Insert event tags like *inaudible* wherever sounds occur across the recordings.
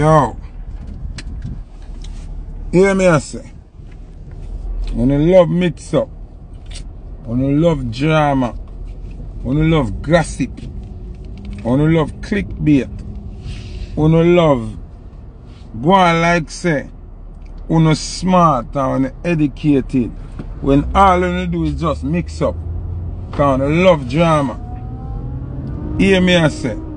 Yo. Hear me I say. When you love mix up. When you love drama. When you love gossip. When you love clickbait. When you love on like say. When you smart and when educated. When all you do is just mix up. Cause you love drama. Hear me I say.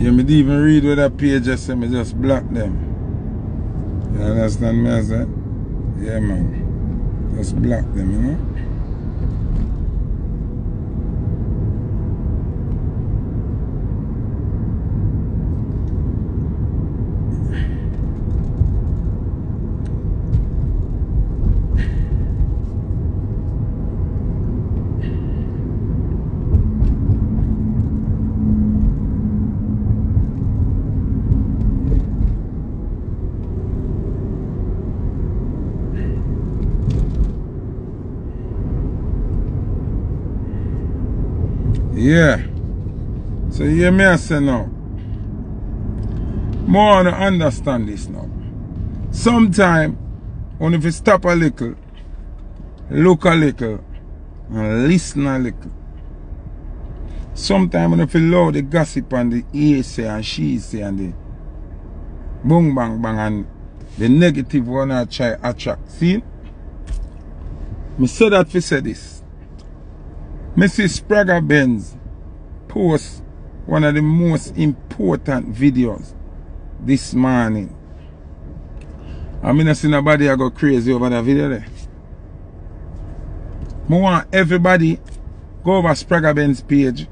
Yeah, me even read what that page just said, me just block them. You understand me I say? Yeah man. Just block them, you know? Yeah. So you hear me I say now. More want to understand this now. Sometime, when if you stop a little, look a little, and listen a little. Sometime when if you allow the gossip and the he say and she say and the boom bang bang and the negative one I try attract. See? Me say that for say this. Mrs. Spragga Benz post one of the most important videos this morning. I mean, I see nobody I go crazy over that video there. I want everybody go over Spragga Benz page,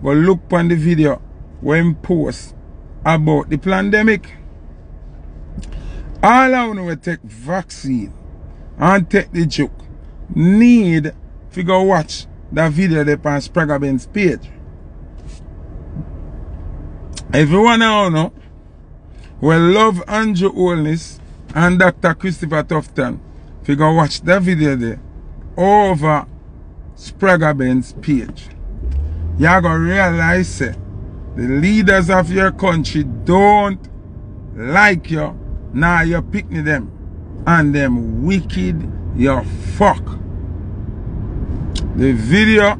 go look on the video when post about the pandemic. All I want to take vaccine and take the joke need to go watch that video there on Spragga Benz page. If you want know, we love Andrew Holness and Dr. Christopher Tufton. If you go watch that video there over Spragga Benz page, you're going to realize that the leaders of your country don't like you, now you're picking them. And them wicked, you fuck. The video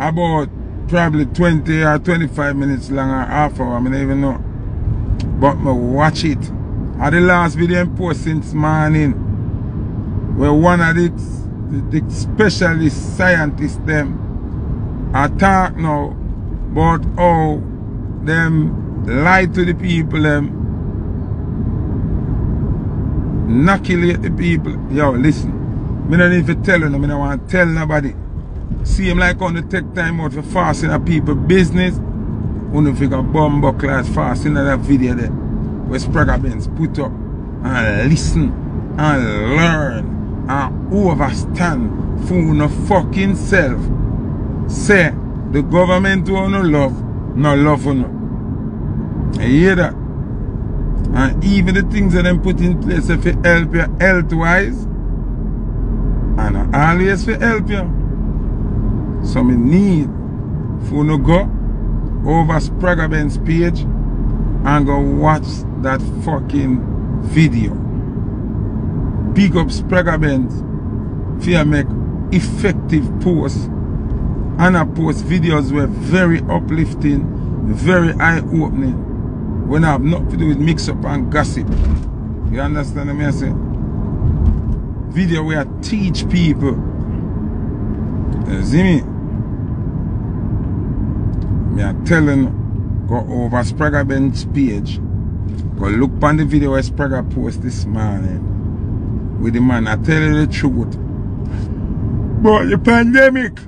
about probably 20 or 25 minutes long or half hour, I don't even know. But me watch it. At the last video I post since morning, where one of the, the, the specialist scientists them attack now about how them lie to the people them inoculate the people. Yo, listen. Me don't even tell you, I don't want to tell nobody. See him like on the take time out for fasting a people business. Only figure bumbo class fasting in that video there. Where Spragga Benz put up and listen and learn and understand for no fucking self. Say the government wanna love, no love for no. You hear that? And even the things that them put in place if it help you health wise and I always for help you. So me need for no go over Spragga Benz page and go watch that fucking video. Pick up Spragga Benz for make effective posts and I post videos were very uplifting, very eye-opening when I have nothing to do with mix-up and gossip. You understand what I'm saying? Video where I teach people. You see me? Me are telling go over Spragga Benz page. Go look on the video where Spragga post this morning. With the man, I tell you the truth. But the pandemic.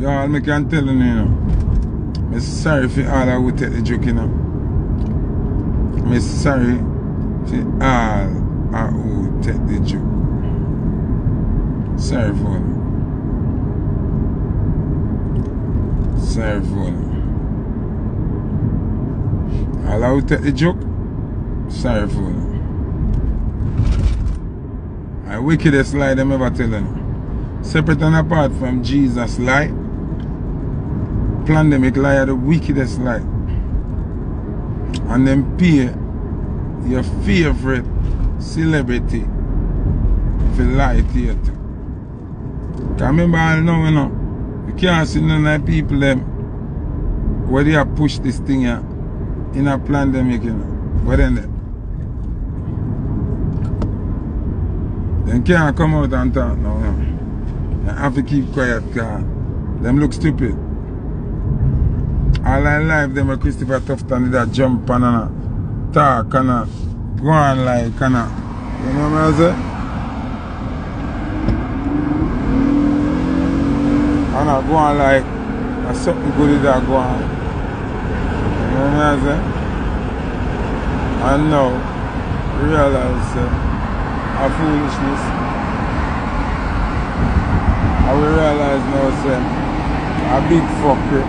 Y'all me can tell you, you know. I'm sorry for all I would take the joke, you know. I'm sorry for all I would take the joke. Sorry for. Sorry for it. All I would take the joke. Sorry it. A wickedest lie them ever tell you. Separate and apart from Jesus lie. Pandemic lie are the wickedest lie. And then pay your favorite celebrity for lie to you. Cause remember I know you know, you can't see none of people them where they have pushed this thing here in a pandemic, you know. What then? They can't come out and talk you know. They have to keep quiet because them look stupid. All in life, them with Christopher Tufton that jump and uh, talk and uh, go on like and uh, you know what I say? And go on like uh, something good that go on. I say? And now realize uh, a foolishness. I will realize now say a big fucker.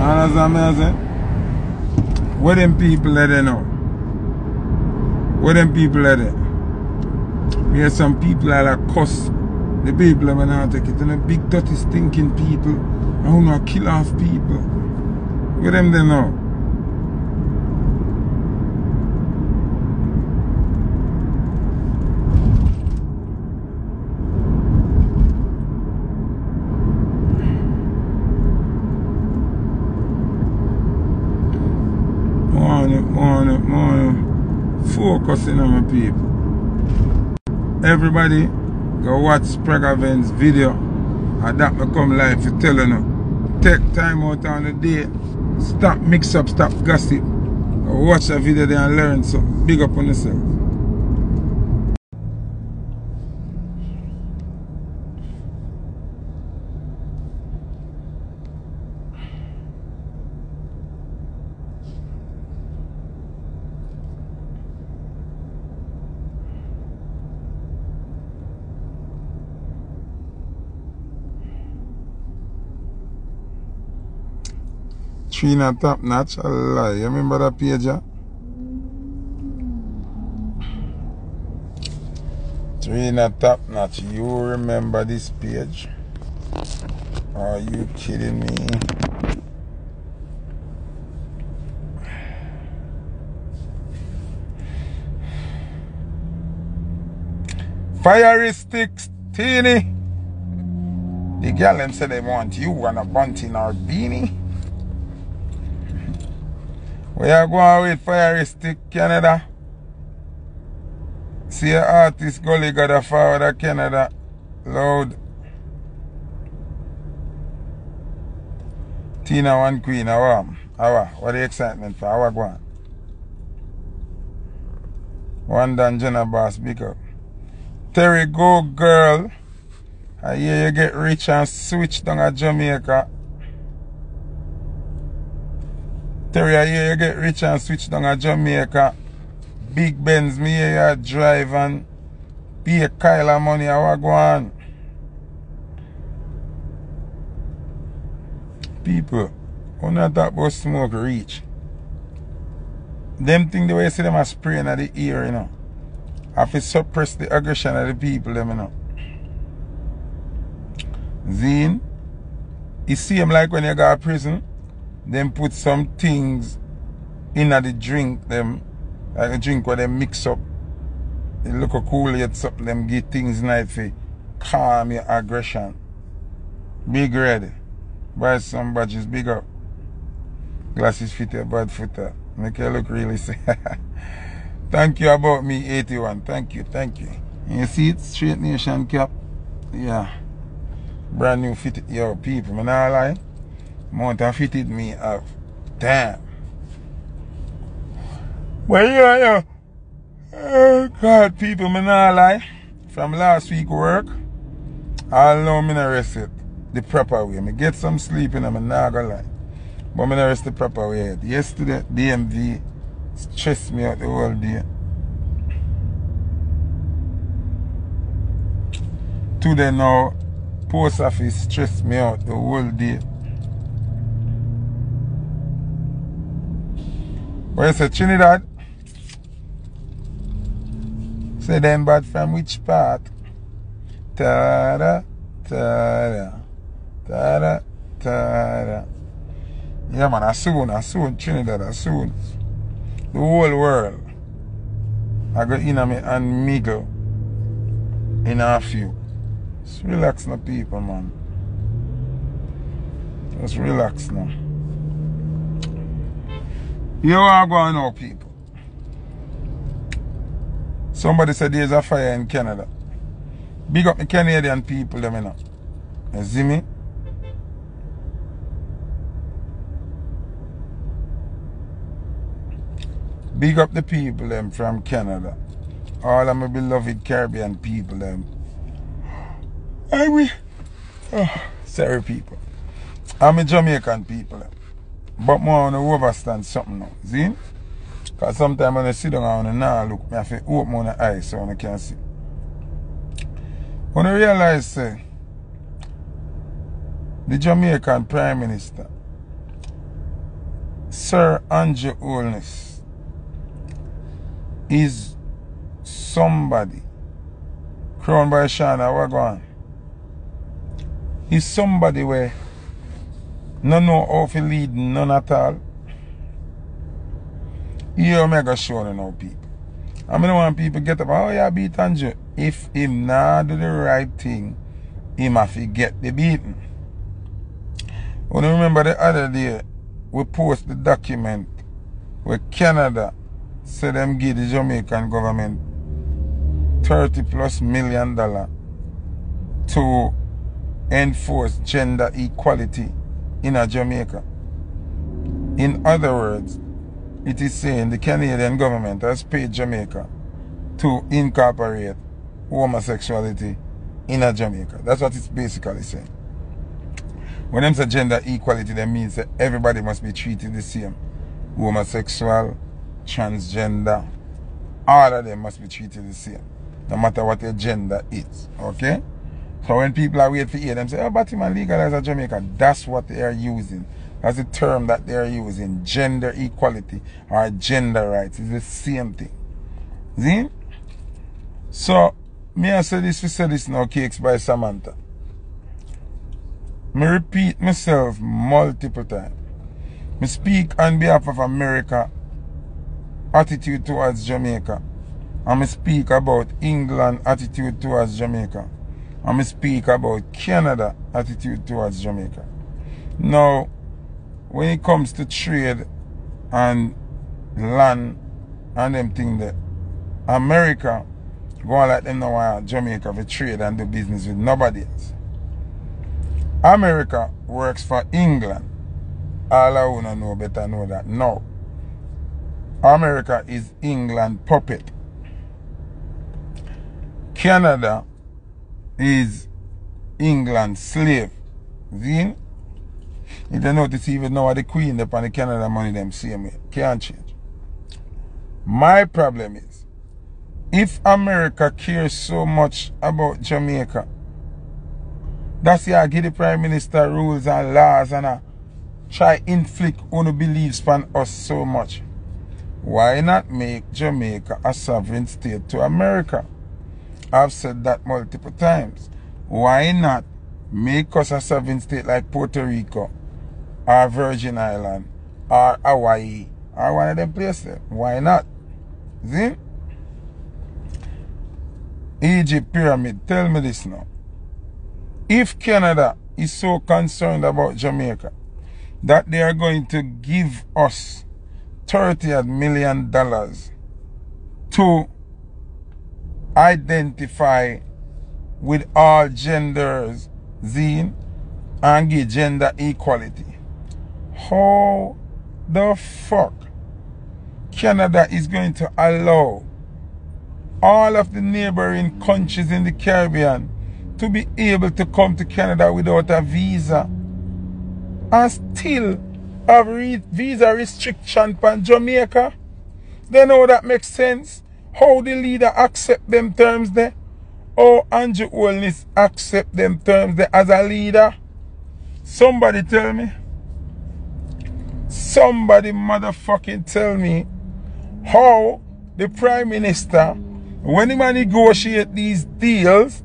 Understand me I say? What them people let they know? What them people let they? We have some people that are cuss the people that not take it and a big dirty stinking people and who not kill off people. What them they know? Morning, morning, morning. Focusing on my people. Everybody go watch Spragga Benz's video. And that me come live to tell you. Take time out on the day. Stop mix up, stop gossip. Watch the video there and learn something. Big up on yourself. Trina Top Notch, a lie. You remember that page? Yeah? Trina Top Notch, you remember this page? Are you kidding me? Fiery sticks, teeny. The girl them they want you and a bunting or beanie. We are going with Fiery Stick Canada. See a artist gully got a forward Canada. Loud. Tina one queen, how How What the excitement for? How? One done Jenna boss, big up. Terry go girl. I hear you get rich and switch down to Jamaica. Terry, I hear you get rich and switch down to Jamaica. Big Benz, me hear you drive and pay Kyla money. How go on? People, when I talk about smoke reach, them thing the way you see them are spraying at the ear, you know. I to suppress the aggression of the people, them, you know. Zine, you see him like when you go to prison, them put some things in the drink, them, like a drink where they mix up. It look a cool yet something, them get things night for calm your aggression. Big ready. Buy some badges, big up. Glasses fit your bad footer. Uh, make you look really *laughs* say. thank you about me, 81. Thank you, thank you. You see it? Straight Nation cap. Yeah. Brand new fit. Yo, people, man, I lie. Of fitted me have. Damn. Well, yeah, yeah. Oh, God, people, me not lie. From last week work, I know me not rest it the proper way. Me get some sleep and I'm not gonna lie. But me not rest the proper way. Yesterday, DMV stressed me out the whole day. Today now, post office stressed me out the whole day. You say Trinidad? Say them but from which part? Ta-da, ta-da, ta-da, ta-da. Yeah man, as soon, as soon, Trinidad, as soon. The whole world. I go in me and mingle in a few. Just relax now people man. Just relax now. You are going now people. Somebody said there's a fire in Canada. Big up the Canadian people them you know. You see me? Big up the people them from Canada. All of my beloved Caribbean people them. I will. Oh, sorry people. I'm a Jamaican people. But more on the overstand something now. See? Because sometimes when I sit down and now look, I have to open my eyes so I can see. When I realize the Jamaican Prime Minister, Sir Andrew Holness, is somebody. Crowned by Shana, going He's somebody where no know how to lead none at all. Here mega show no know people. I mean, want people get up, oh yeah, beat Andrew. If him not do the right thing, him to get the beating. When you remember the other day, we post the document where Canada say them give the Jamaican government 30 plus million dollar to enforce gender equality in a Jamaica. In other words, it is saying the Canadian government has paid Jamaica to incorporate homosexuality in a Jamaica. That's what it's basically saying. When them say gender equality, that means that everybody must be treated the same. Homosexual, transgender, all of them must be treated the same, no matter what their gender is. Okay? So when people are waiting for hear them say, oh, him legalize a Jamaica, that's what they are using. That's the term that they are using. Gender equality or gender rights is the same thing. See? So, me I say this, we say this now, Cakes by Samantha. Me repeat myself multiple times. Me speak on behalf of America attitude towards Jamaica. And I speak about England attitude towards Jamaica. And I speak about Canada attitude towards Jamaica. Now, when it comes to trade and land and them things that America go on like them know why Jamaica for trade and do business with nobody else. America works for England. All I wanna know better know that now. America is England puppet. Canada is England slave. See? You don't notice even now the Queen upon the Canada money them same way. Can't change. My problem is if America cares so much about Jamaica, that's why I give the Prime Minister rules and laws and I try inflict on beliefs upon us so much. Why not make Jamaica a sovereign state to America? I've said that multiple times. Why not make us a sovereign state like Puerto Rico or Virgin Island or Hawaii or one of them places? Why not? See? Egypt pyramid, tell me this now. If Canada is so concerned about Jamaica that they are going to give us 30 million dollars to identify with all genders zine and give gender equality. How the fuck Canada is going to allow all of the neighboring countries in the Caribbean to be able to come to Canada without a visa and still have visa restriction on Jamaica. They know that makes sense. How the leader accept them terms there. How Andrew Holness accept them terms there as a leader. Somebody tell me. Somebody motherfucking tell me how the Prime Minister When a negotiate these deals,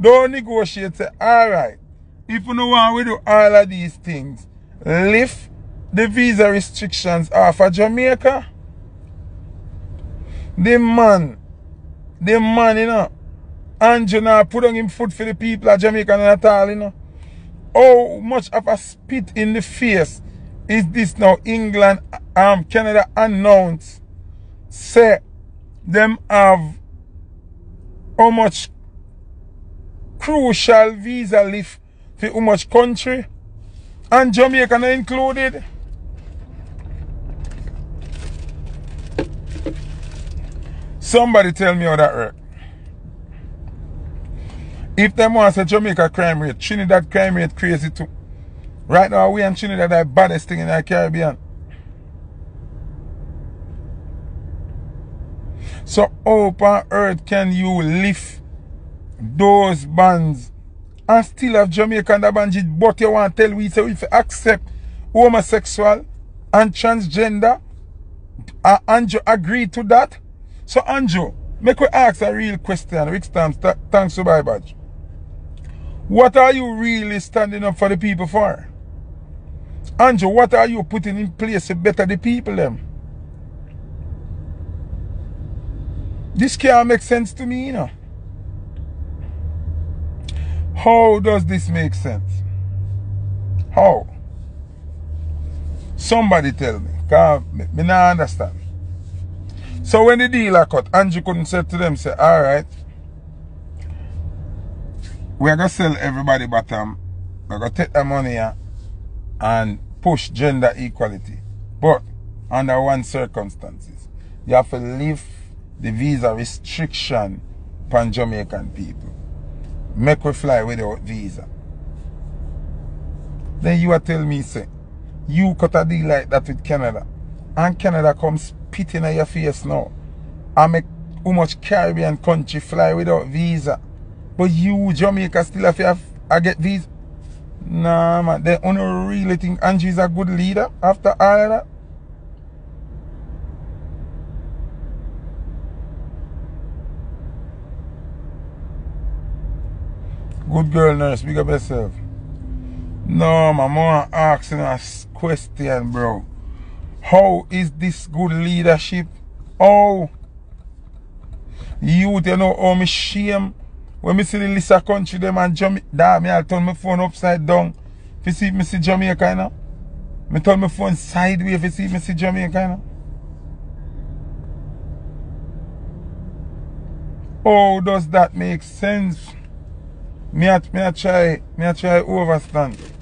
don't negotiate say, alright, if you know want we do all of these things, lift the visa restrictions off of Jamaica. The man, the man, you know, Andrew now put on him foot for the people of Jamaica and at all, you know. How much of a spit in the face is this now England, um, Canada announced, say them have how much crucial visa lift for how much country and Jamaica not included. Somebody tell me how that work. If them want to say Jamaica crime rate, Trinidad crime rate crazy too. Right now we and Trinidad are the baddest thing in the Caribbean. So on earth can you lift those bands and still have Jamaica and the bandit but you want to tell we say if you accept homosexual and transgender uh, you agree to that? So Andrew, make we ask a real question which times thanks to my badge. What are you really standing up for the people for? Andrew, what are you putting in place to better the people them? This can't make sense to me, you know. How does this make sense? How? Somebody tell me. Cause me, me not understand. So when the deal cut, Andrew couldn't say to them, say, alright, we're gonna sell everybody bottom. We're gonna take the money and push gender equality. But under one circumstances. You have to lift the visa restriction upon Jamaican people. Make we fly without visa. Then you are tell me, say, you cut a deal like that with Canada. And Canada comes spitting at your face now. And make how much Caribbean country fly without visa. But you, Jamaica, still have to I get visa. Nah, man. They only really think Angie is a good leader after all of that. Good girl, nurse. Big up yourself. No, my mom asking a question, bro. How is this good leadership? Oh, youth, you know how me shame when me see the list of country them and Jamaica. That me I'll turn my phone upside down. If you see me see Jamaica, you know. Me turn my phone sideways if you see me see Jamaica, you know. How does that make sense? Me a, me a try, me a try overstand.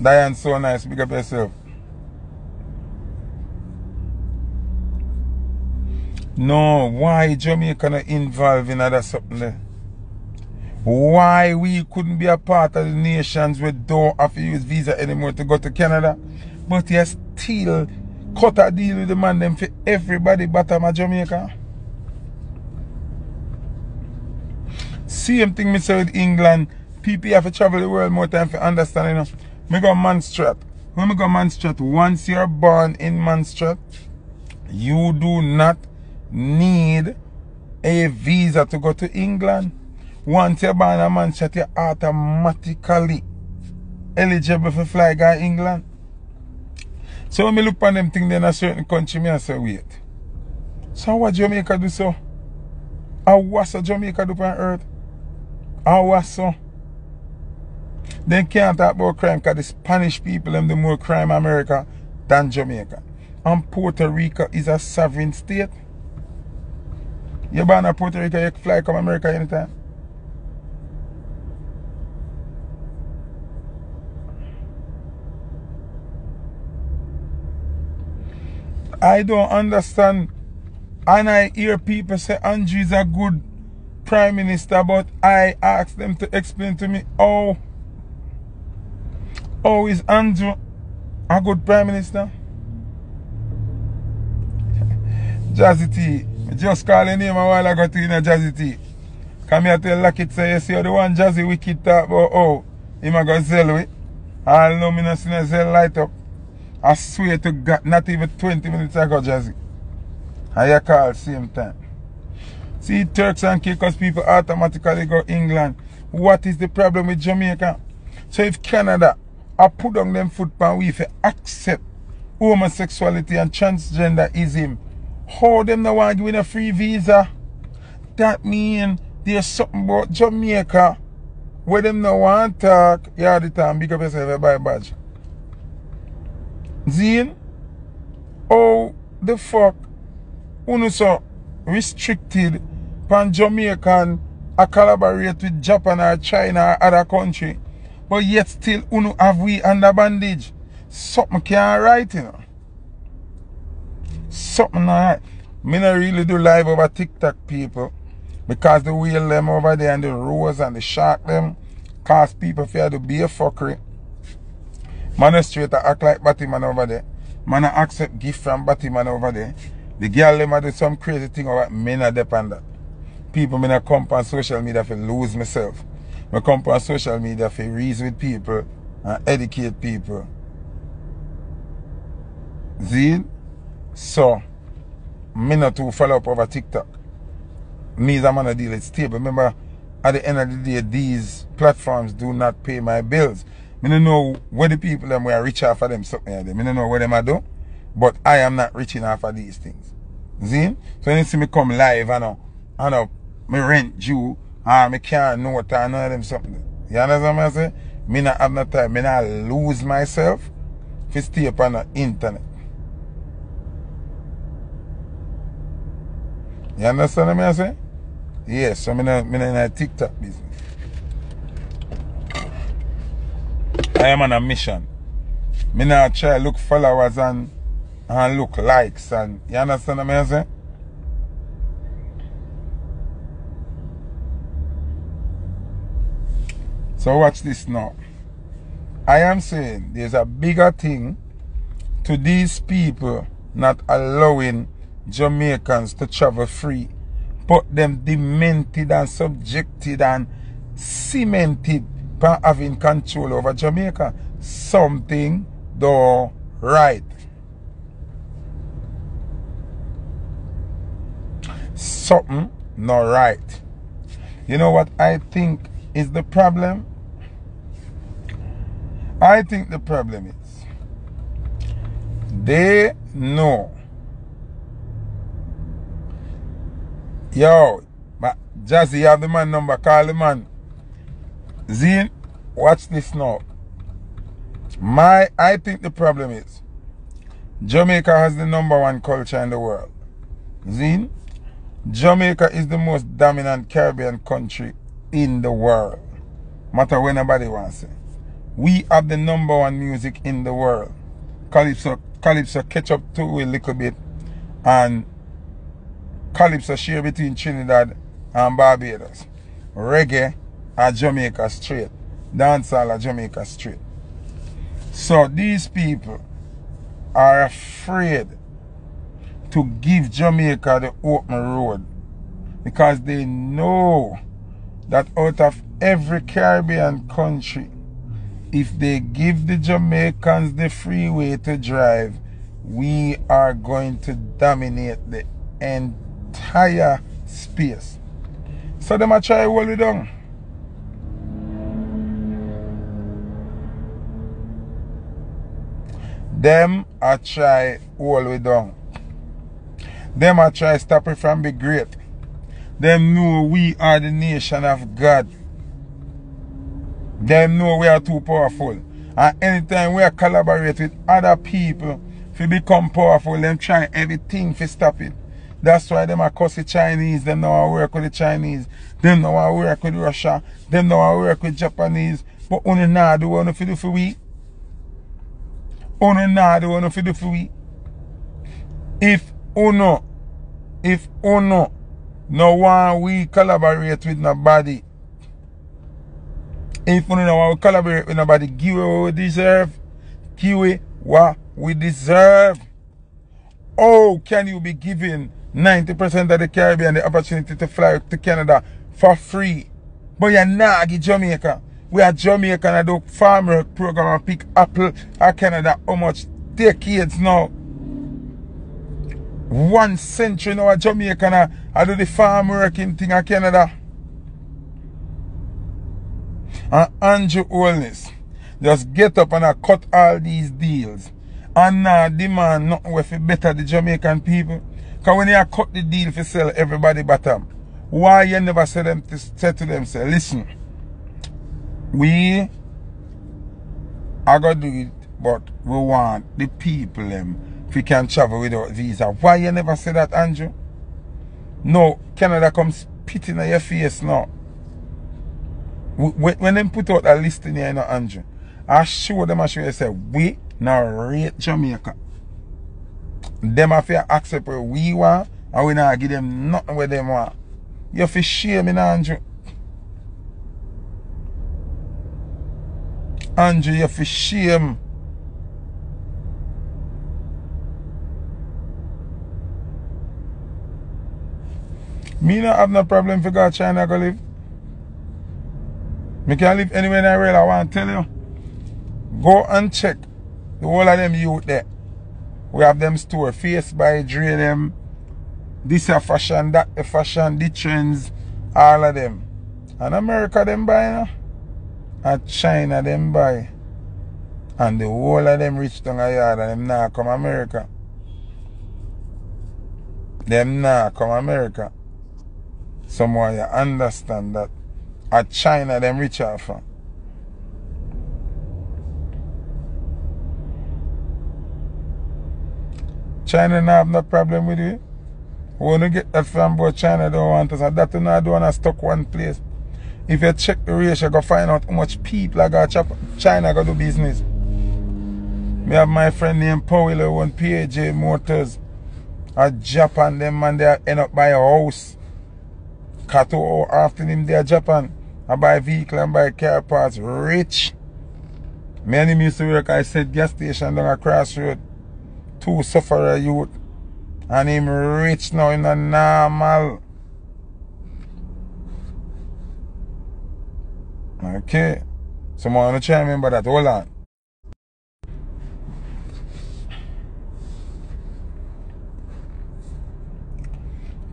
Diane so nice, big up yourself. No, why Jamaica not involved in other something there? Why we couldn't be a part of the nations we don't have to use visa anymore to go to Canada? But you still cut a deal with the man them for everybody bottom of Jamaica. Same thing me say with England. People have to travel the world more time for understanding. You know. Me go Montserrat. When me go Montserrat, once you're born in Montserrat, you do not need a visa to go to England. Once you're born in Montserrat, you're automatically eligible for fly go England. So when me look on them things in a certain country, me I say, wait. So what Jamaica do so? How what's Jamaica do on earth? How what so? They can't talk about crime because the Spanish people have the more crime in America than Jamaica. And Puerto Rico is a sovereign state. You're born in Puerto Rico, you fly come America anytime. I don't understand. And I hear people say Andrew is a good prime minister, but I ask them to explain to me how, Oh, is Andrew a good Prime Minister? *laughs* Jazzy T. Just call the name a while ago to you know Jazzy T. Come here tell Lockett say, you see how the one Jazzy wicked talk about oh, him a go sell with. All know me not see no sell light up. I swear to God, not even 20 minutes ago, Jazzy. I you call same time. See, Turks and Caicos people automatically go England. What is the problem with Jamaica? So if Canada I put on them foot we if accept homosexuality and transgenderism, how them no want give a free visa? That mean there's something about Jamaica where them no want talk. Yeah, the time big up yourself buy badge. Zine, oh the fuck uno so restricted pan Jamaican a collaborate with Japan or China or other country. But yet still uno have we under bandage. Something can't right, you know. Something alright. Me not really do live over TikTok people. Because the whale them over there and the rose and the shark them cause people fear to be a fuckery. Man straight to act like Batman over there. Man accept gift from Batman over there. The girl them do some crazy thing about me not depend that. People me not come on social media for lose myself. I come on social media for reason with people and educate people. See? So, me not to follow up over TikTok me is a man a deal it's stable. Remember, at the end of the day, these platforms do not pay my bills. Me don't know where the people them were rich off of them something like that. Me don't know where them are do. But I am not rich enough for these things. See? So you see me come live, I know, I know, me rent due, ah, me can't know what I know them something. You understand what I say? Me not have no time. Me not lose myself to stay upon the internet. You understand what I say? Yes, so I'm in a, I'm in a TikTok business. I am on a mission. Me now try look followers and, and look likes and you understand what I'm saying? So watch this now. I am saying there's a bigger thing to these people not allowing Jamaicans to travel free but them demented and subjected and cemented by having control over Jamaica. Something though right. Something not right. You know what I think is the problem? I think the problem is they know Yo, but Jazzy, have the man number. Call the man. Zine, watch this now. My, I think the problem is Jamaica has the number one culture in the world. Zine, Jamaica is the most dominant Caribbean country in the world. Matter when nobody wants it. We have the number one music in the world. Calypso, Calypso catch up to a little bit and Calypso share between Trinidad and Barbados. Reggae are Jamaica straight. Dancehall are Jamaica straight. So these people are afraid to give Jamaica the open road because they know that out of every Caribbean country, if they give the Jamaicans the freeway to drive, we are going to dominate the entire space. So them a try hold it down. Them a try hold it down. Them a try stop it from be great. Them know we are the nation of God. Them know we are too powerful. And anytime we collaborate with other people to become powerful, them try everything to stop it. That's why them are cuss the Chinese, them know I work with the Chinese, them know I work with Russia, them know I work with Japanese, but only now do what to do for we. Only now do what to do for we. If uno, if uno, no one we collaborate with nobody, no one we collaborate with nobody, give what we deserve, give what we deserve. Oh, can you be giving 90% of the Caribbean the opportunity to fly to Canada for free. But you're not give Jamaica. we are Jamaica and I do farm work program and pick apple in Canada how much decades now. One century now at Jamaica and I do the farm working thing in Canada. And Andrew Holness just get up and I cut all these deals. And now demand nothing with better the Jamaican people. Because when you cut the deal for sell everybody bottom, why you never say them to say to them, say, listen, we are gonna do it, but we want the people them if we can travel without visa. Why you never say that, Andrew? No, Canada comes spitting at your face now. When, when them put out a list in here, you know, Andrew, I show them, I show you, say, we now rate Jamaica. Them have to accept what we want, and we not give them nothing where them want. You have to shame me, Andrew. Andrew, you have to shame. Me not have no problem for go China go live. Me can live anywhere in the world I want to tell you. Go and check the whole of them youth there. We have them store face by Dre them. This a fashion, that a fashion, the trends, all of them. And America them buy know? And China them buy. And the whole of them rich down a yard and them now come America. Them now come America. Someone you understand that at China them rich off. China not have no problem with you. To get that from both China don't want us. And that you not want to stuck one place. If you check the ratio, go find out how much people are got China go do business. Me have my friend named Powell who own PAJ Motors at Japan. Them man they end up buy a house. Kato oh, after him they are Japan. I buy vehicle and buy car parts. Rich. Me used to work I said gas station down a crossroad. Two sufferer youth. And him rich now in a normal. Okay. Someone wanna try remember that. Hold on.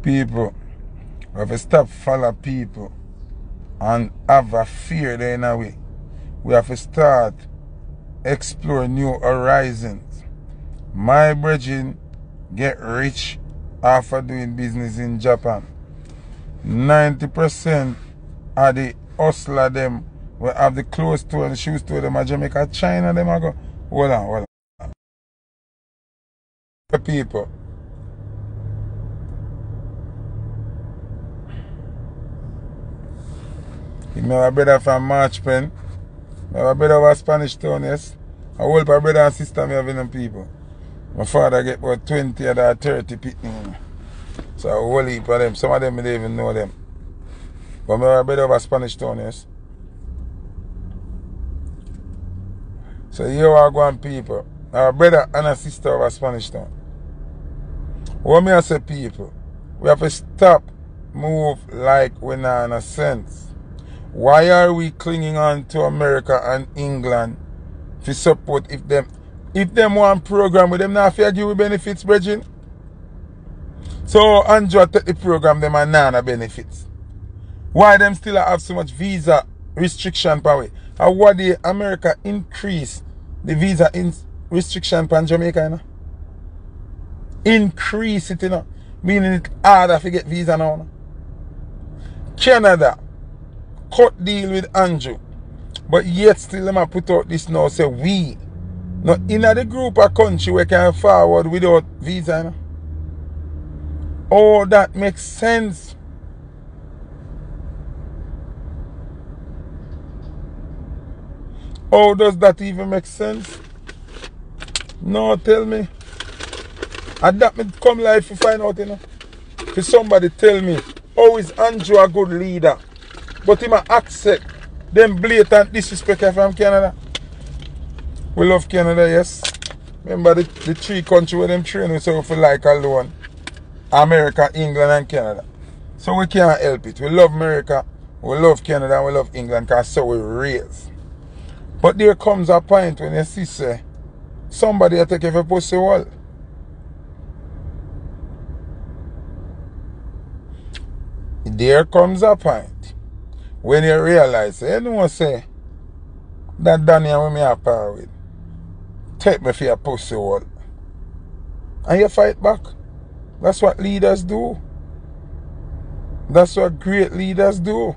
People, we have to stop follow people and have a fear there in a way. We have to start explore new horizons. My brethren get rich after doing business in Japan. 90% of the hustler them we have the clothes store and shoes shoe store them at Jamaica, China them I go. Hold on, hold on. People. You know a brother from March Pen. I have a brother of Spanish town, yes. I my brother and sister me having them people. My father get about 20 or 30 people. So a whole heap of them. Some of them I don't even know them. But I brother of Spanish town, yes. So here are going people. A brother and a sister a Spanish town. What me I say people? We have to stop move like we're not in a sense. Why are we clinging on to America and England to support if them if them want program with them not fair give benefits, brethren? So Andrew take the program them and nana benefits. Why them still have so much visa restriction power? And what the America increase the visa in restriction pan Jamaica, you know? Increase it, you know? Meaning it harder to get visa now. Canada cut deal with Andrew. But yet still them a put out this now say we. Now in the group of country we can forward without visa. Oh that makes sense. Oh does that even make sense? No tell me. And that me come live to find out you know. If somebody tell me, oh is Andrew a good leader? But might accept them blatant disrespect from Canada. We love Canada, yes. Remember the, the three countries where them train we so we like alone. America, England and Canada. So we can't help it. We love America. We love Canada we love England because so we raise. But there comes a point when you see say somebody take every pussy wall. There comes a point when you realize, eh, you know say that Danny and me are power with. Take me for your pussy wall. And you fight back. That's what leaders do. That's what great leaders do.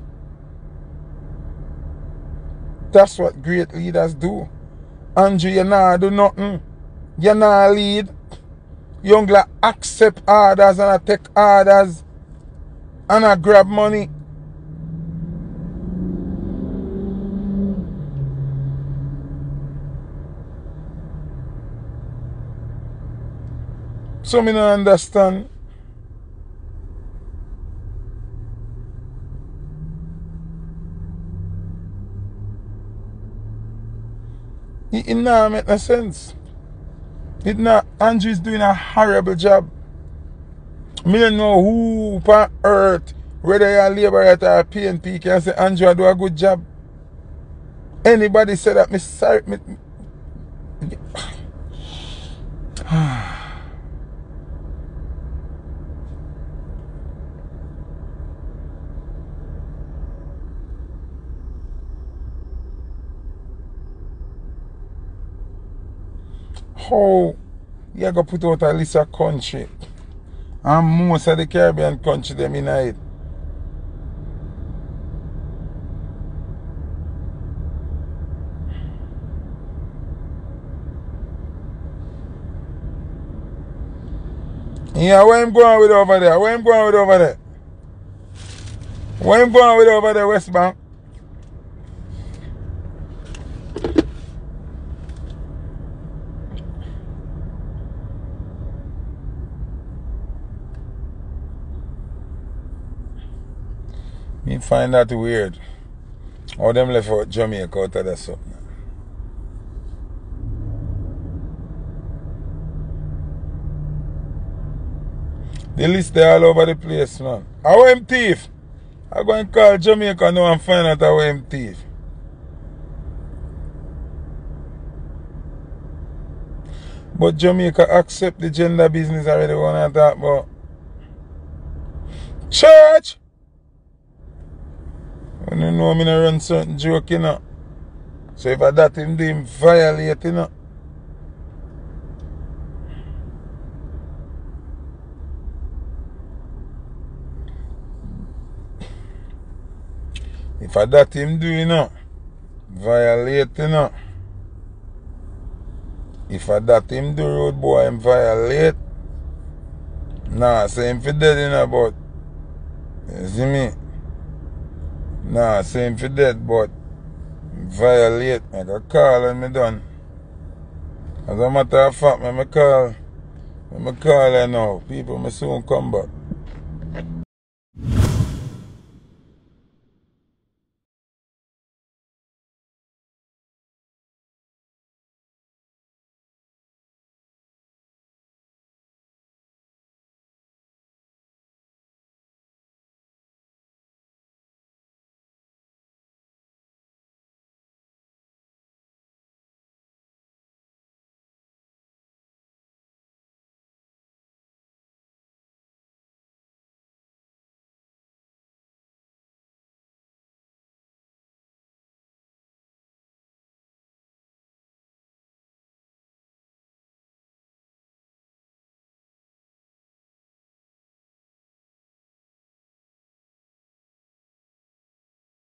That's what great leaders do. Andrew, you nah do nothing. You nah lead. You accept orders and I take orders and I grab money. So me don't understand. It, it make no sense. It not Andrew is doing a horrible job. Me don't know who on earth, whether you're a labor or a PNP, can say Andrew do a good job. Anybody say that me sorry me, me how you go put out a list of country and most of the Caribbean country them in it. Yeah, where I'm going with over there? Where I'm going with over there? Where I'm going with over there, West Bank? Me find that weird. All them left out Jamaica out of that something. The list they all over the place, man. How am thief? I go and call Jamaica now and find out how am thief. But Jamaica accept the gender business already want to talk about. Church! When you know me not run certain joke, you know. So if I that him do him violate, you know. If I that him do, you know. Violate, you know. If I that him do road boy, him violate. Nah, say him fi dead, you know, but. You see me? Nah, same for dead, but violate. I got call and me done. As a matter of fact, me, me call. Me, me call her now. People me soon come back.